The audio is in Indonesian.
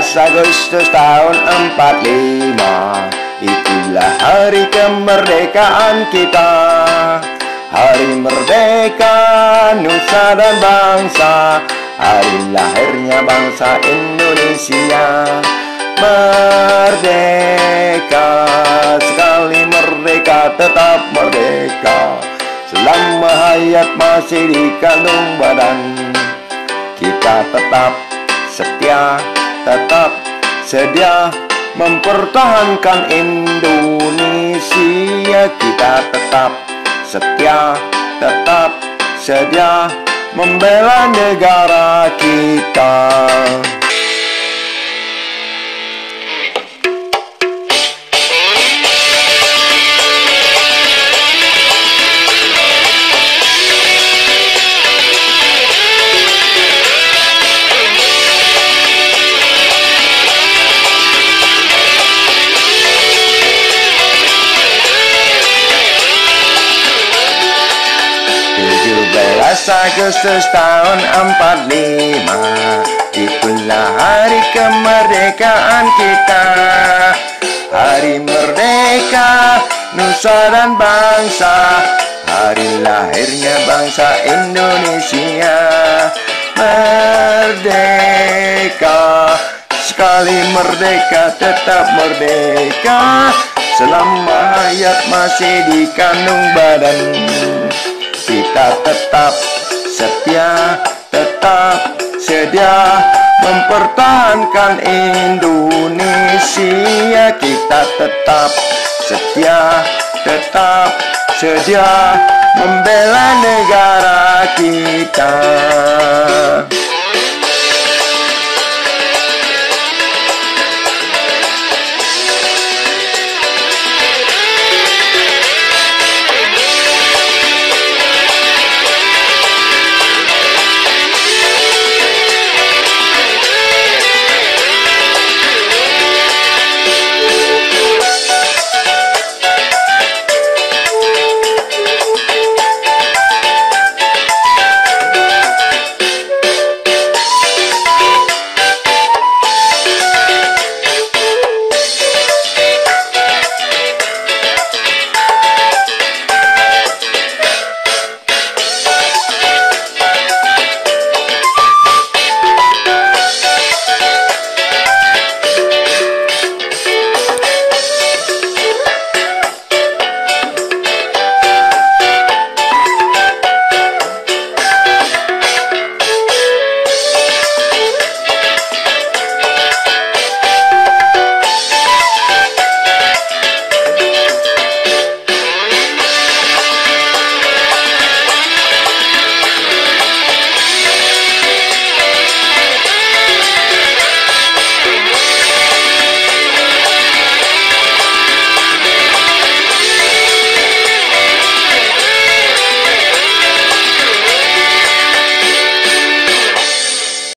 Agustus tahun 45 Itulah hari kemerdekaan kita. Hari merdeka Nusa dan bangsa. Hari lahirnya bangsa Indonesia. Merdeka Sekali merdeka tetap merdeka. Selama hayat masih di kandung badan. Kita tetap setia Tetap sedia Mempertahankan Indonesia Kita tetap setia tetap sedia membela negara kita. Agustus tahun 45 Itulah hari kemerdekaan kita. Hari merdeka Nusa dan bangsa Hari lahirnya bangsa Indonesia. Merdeka Sekali merdeka tetap merdeka. Selama hayat masih di kandung badan kita tetap setia, tetap sedia mempertahankan Indonesia. Kita tetap setia, tetap sedia membela negara kita.